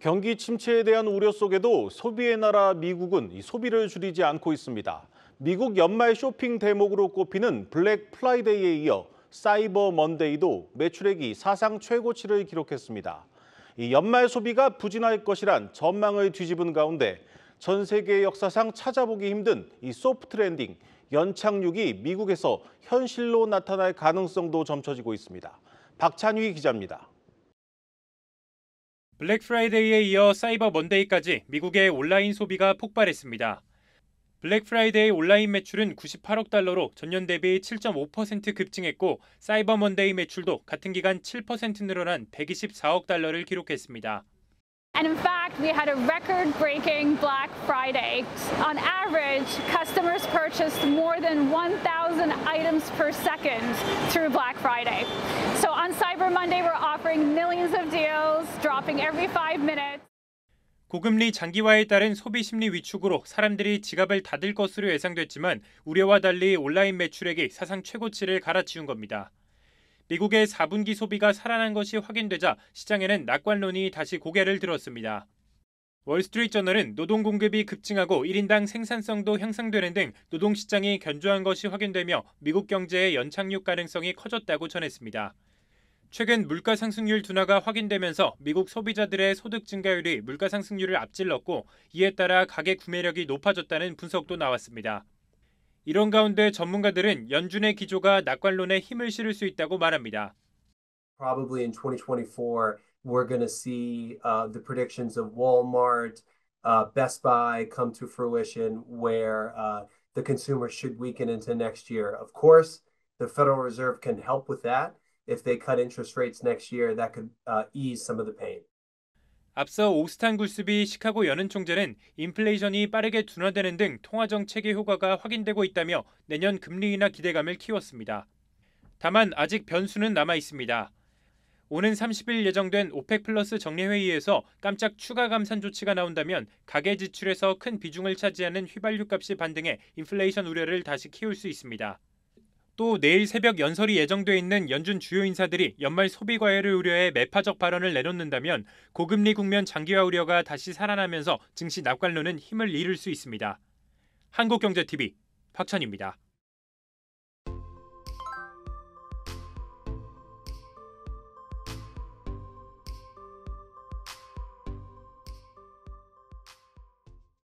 경기 침체에 대한 우려 속에도 소비의 나라 미국은 이 소비를 줄이지 않고 있습니다. 미국 연말 쇼핑 대목으로 꼽히는 블랙 프라이데이에 이어 사이버 먼데이도 매출액이 사상 최고치를 기록했습니다. 이 연말 소비가 부진할 것이란 전망을 뒤집은 가운데 전 세계 역사상 찾아보기 힘든 이 소프트 랜딩, 연착륙이 미국에서 현실로 나타날 가능성도 점쳐지고 있습니다. 박찬휘 기자입니다. 블랙 프라이데이에 이어 사이버 먼데이까지 미국의 온라인 소비가 폭발했습니다. 블랙 프라이데이 온라인 매출은 98억 달러로 전년 대비 7.5% 급증했고 사이버 먼데이 매출도 같은 기간 7% 늘어난 124억 달러를 기록했습니다. And in fact, we had a record breaking Black Friday. On average, customers purchased more than 1,000 items per second through Black Friday. So on Cyber Monday, we're offering millions of deals, dropping every five minutes. 고금리 장기화에 따른 소비 심리 위축으로 사람들이 지갑을 닫을 것으로 예상됐지만 우려와 달리 온라인 매출액이 사상 최고치를 갈아치운 겁니다. 미국의 4분기 소비가 살아난 것이 확인되자 시장에는 낙관론이 다시 고개를 들었습니다. 월스트리트저널은 노동 공급이 급증하고 1인당 생산성도 향상되는 등 노동 시장이 견조한 것이 확인되며 미국 경제의 연착륙 가능성이 커졌다고 전했습니다. 최근 물가 상승률 둔화가 확인되면서 미국 소비자들의 소득 증가율이 물가 상승률을 앞질렀고 이에 따라 가계 구매력이 높아졌다는 분석도 나왔습니다. 이런 가운데 전문가들은 연준의 기조가 낙관론에 힘을 실을 수 있다고 말합니다. Probably in 2024, we're going to see uh, the predictions of Walmart, uh, Best Buy come to fruition, where uh, the consumer should weaken into next year. Of course, the Federal Reserve can help with that. If they cut interest rates next year, that could ease some of the pain. 앞서 오스탄 굴스비 시카고 연은 총재는 인플레이션이 빠르게 둔화되는 등 통화 정책의 효과가 확인되고 있다며 내년 금리 인하 기대감을 키웠습니다. 다만 아직 변수는 남아 있습니다. 오는 30일 예정된 오펙 플러스 정례회의에서 깜짝 추가 감산 조치가 나온다면 가계 지출에서 큰 비중을 차지하는 휘발유 값이 반등해 인플레이션 우려를 다시 키울 수 있습니다. 또 내일 새벽 연설이 예정돼 있는 연준 주요 인사들이 연말 소비 과열을 우려해 매파적 발언을 내놓는다면 고금리 국면 장기화 우려가 다시 살아나면서 증시 낙관론은 힘을 잃을 수 있습니다. 한국경제TV 박찬입니다.